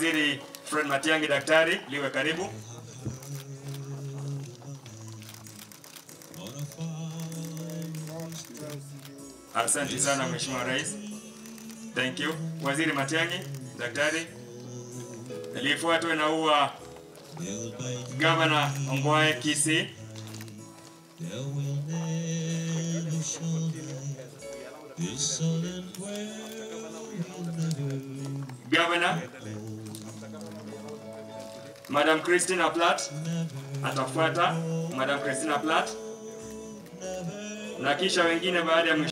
Waziri Fred Matiang'i daktari, liwe karibu. Asante sana Mheshimiwa Rais. Thank you. Waziri Matiang'i daktari. Aliyefuatwa na uwa Gavana Ongwae kisi Governor Madam Christina Platt atafuata. Madam Christina Platt. Na kisha wengine baada ya